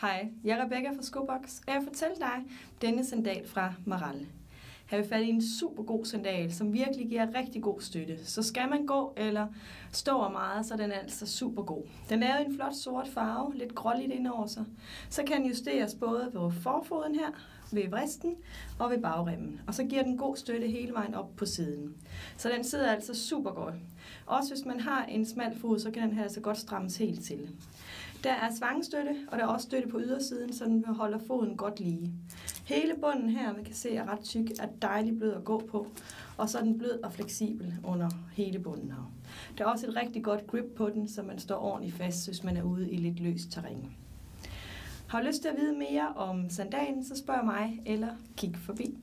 Hej, jeg er Rebecca fra Skobox, og jeg fortæller dig denne sandal fra Maral. Her vil fat i en super god sandal, som virkelig giver rigtig god støtte. Så skal man gå eller stå meget, så den er altså super god. Den er jo en flot sort farve, lidt gråligt indover sig. Så kan den justeres både ved forfoden her, ved vristen og ved bagremmen. Og så giver den god støtte hele vejen op på siden. Så den sidder altså super godt. Også hvis man har en smal fod, så kan den her altså godt strammes helt til. Der er svangstøtte, og der er også støtte på ydersiden, så den holder foden godt lige. Hele bunden her, man kan se, er ret tyk, er dejlig blød at gå på, og så er den blød og fleksibel under hele bunden her. Der er også et rigtig godt grip på den, så man står ordentligt fast, hvis man er ude i lidt løst terræn. Har du lyst til at vide mere om sandalen, så spørg mig eller kig forbi.